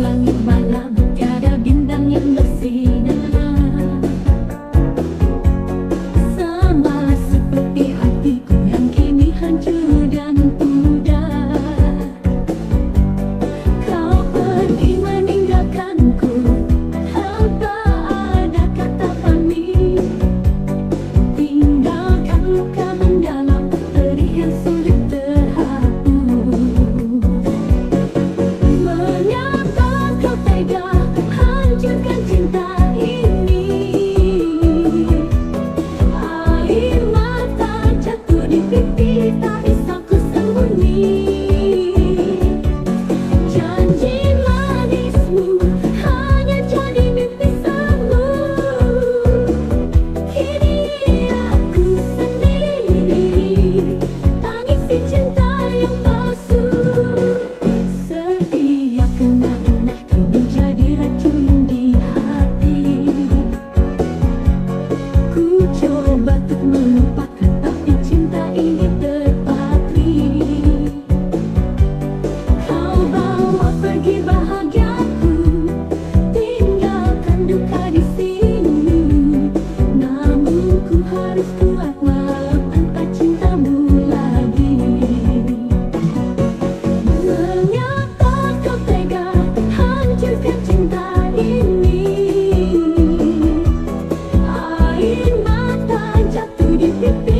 lang Coba untuk melupakan Tapi cinta ini terpatri. Kau bawa pergi bahagiaku Tinggalkan duka di sini. Namun ku harus you